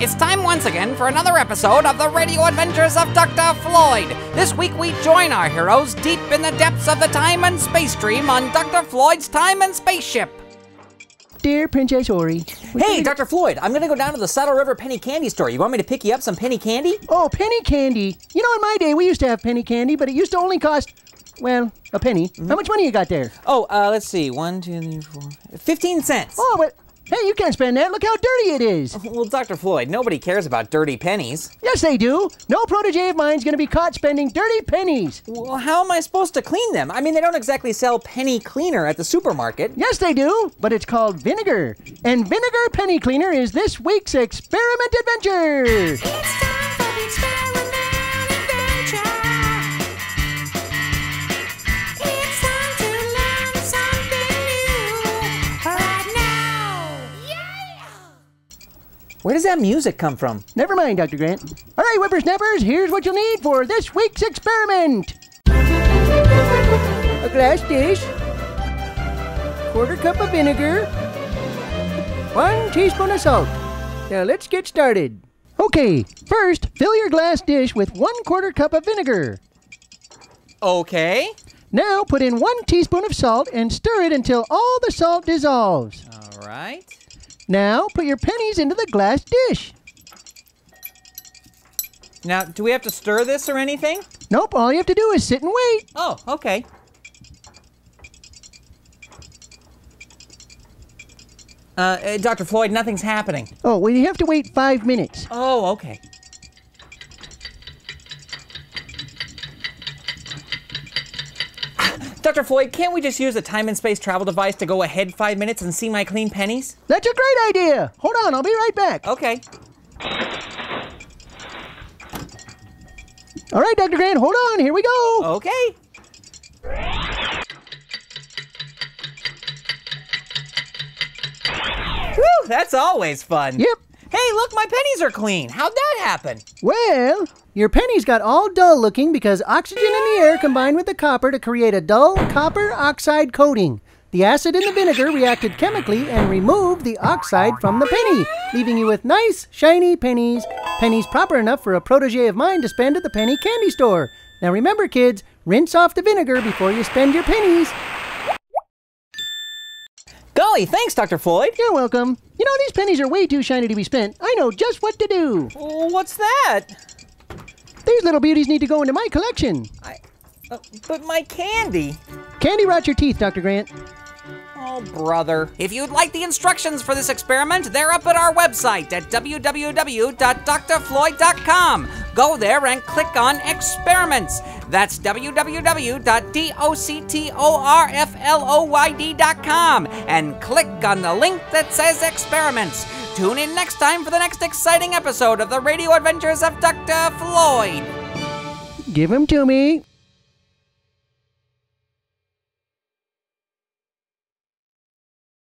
It's time once again for another episode of the radio adventures of Dr. Floyd. This week we join our heroes deep in the depths of the time and space stream on Dr. Floyd's time and spaceship. Dear Princess Ori. Hey, gonna- Dr. Floyd, I'm gonna go down to the Saddle River Penny Candy Store. You want me to pick you up some penny candy? Oh, penny candy. You know, in my day, we used to have penny candy, but it used to only cost, well, a penny. Mm-hmm. How much money you got there? Oh, uh, let's see. One, two, three, four. 15 cents. Oh, but hey, you can't spend that. Look how dirty it is. Well, Dr. Floyd, nobody cares about dirty pennies. Yes, they do. No protege of mine's gonna be caught spending dirty pennies. Well, how am I supposed to clean them? I mean, they don't exactly sell penny cleaner at the supermarket. Yes, they do, but it's called vinegar. And vinegar penny cleaner is this week's experiment adventure. It's time for the experiment adventure. Where does that music come from? Never mind, Dr. Grant. All right, whippersnappers, here's what you'll need for this week's experiment a glass dish, quarter cup of vinegar, one teaspoon of salt. Now let's get started. Okay, first, fill your glass dish with one quarter cup of vinegar. Okay. Now put in one teaspoon of salt and stir it until all the salt dissolves. All right. Now put your pennies into the glass dish. Now, do we have to stir this or anything? Nope, all you have to do is sit and wait. Oh, okay. Uh, uh, Dr. Floyd, nothing's happening. Oh, well, you have to wait five minutes. Oh, okay. Dr. Floyd, can't we just use a time and space travel device to go ahead five minutes and see my clean pennies? That's a great idea. Hold on, I'll be right back. Okay. All right, Dr. Grant, hold on. Here we go. Okay. Whew, that's always fun. Yep. Hey, look, my pennies are clean. How'd that happen? Well, your pennies got all dull looking because oxygen in the air combined with the copper to create a dull copper oxide coating. The acid in the vinegar reacted chemically and removed the oxide from the penny, leaving you with nice, shiny pennies. Pennies proper enough for a protege of mine to spend at the penny candy store. Now remember, kids, rinse off the vinegar before you spend your pennies. Golly, thanks, Dr. Floyd. You're welcome. You know, these pennies are way too shiny to be spent. I know just what to do. What's that? These little beauties need to go into my collection. I, uh, but my candy. Candy rot your teeth, Dr. Grant. Oh, brother. If you'd like the instructions for this experiment, they're up at our website at www.drfloyd.com. Go there and click on experiments. That's www.doctorfloyd.com and click on the link that says experiments. Tune in next time for the next exciting episode of the radio adventures of Dr. Floyd. Give him to me.